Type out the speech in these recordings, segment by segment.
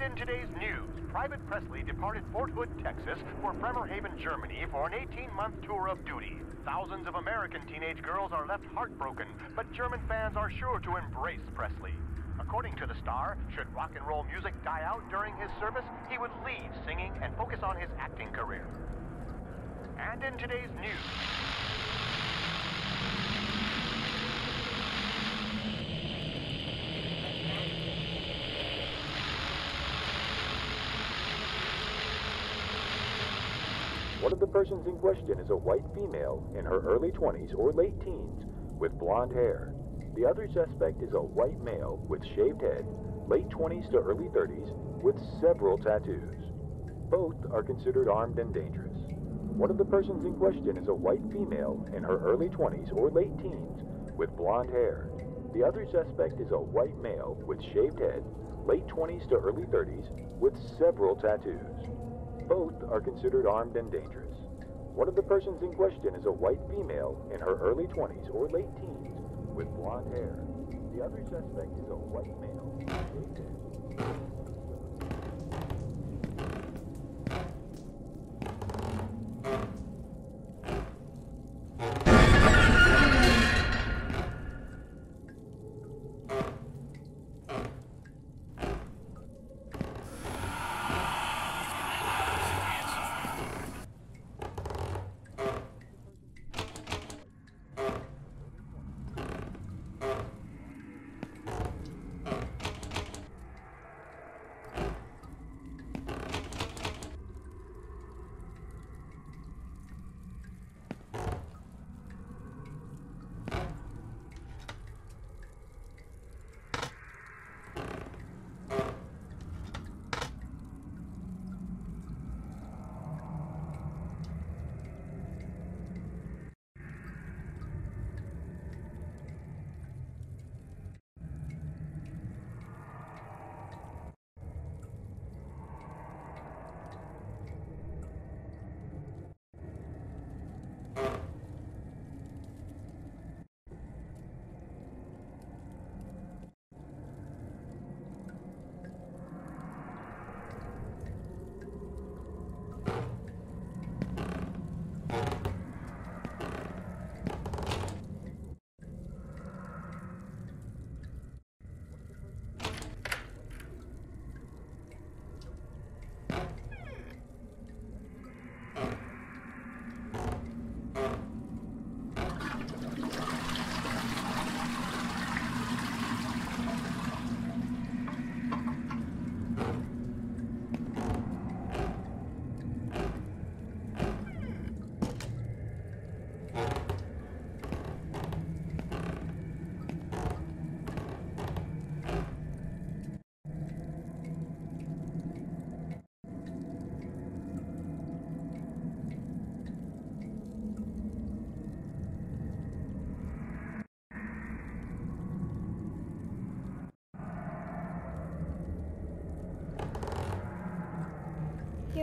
in today's news, Private Presley departed Fort Hood, Texas for Bremerhaven, Germany for an 18-month tour of duty. Thousands of American teenage girls are left heartbroken, but German fans are sure to embrace Presley. According to the star, should rock and roll music die out during his service, he would leave singing and focus on his acting career. And in today's news. Persons in question is a white female in her early 20s or late teens with blonde hair. The other suspect is a white male with shaved head, late 20s to early 30s, with several tattoos. Both are considered armed and dangerous. One of the persons in question is a white female in her early 20s or late teens with blonde hair. The other suspect is a white male with shaved head, late 20s to early 30s, with several tattoos. Both are considered armed and dangerous. One of the persons in question is a white female in her early 20s or late teens with blonde hair. The other suspect is a white male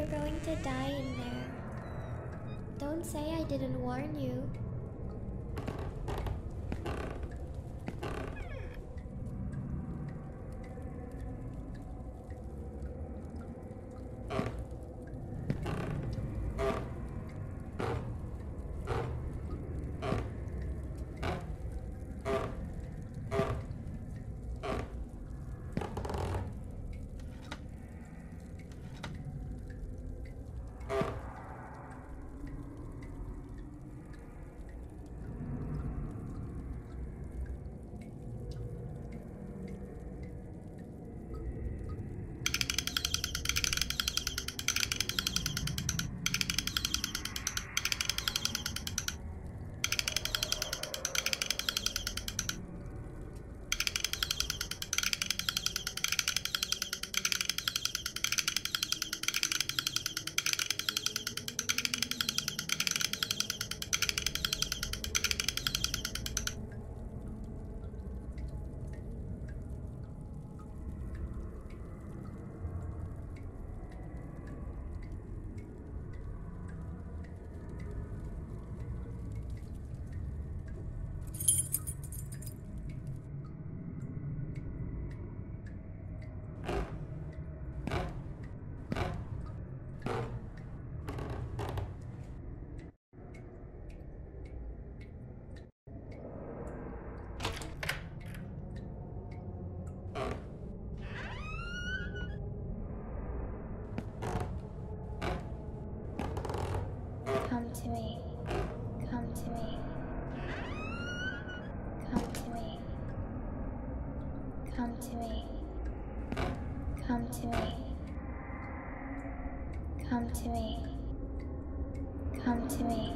going to die in there. Don't say I didn't warn you. Come to me. Come to me. Come to me. Come to me.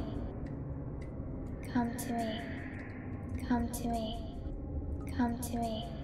Come to me. Come to me. Come to me.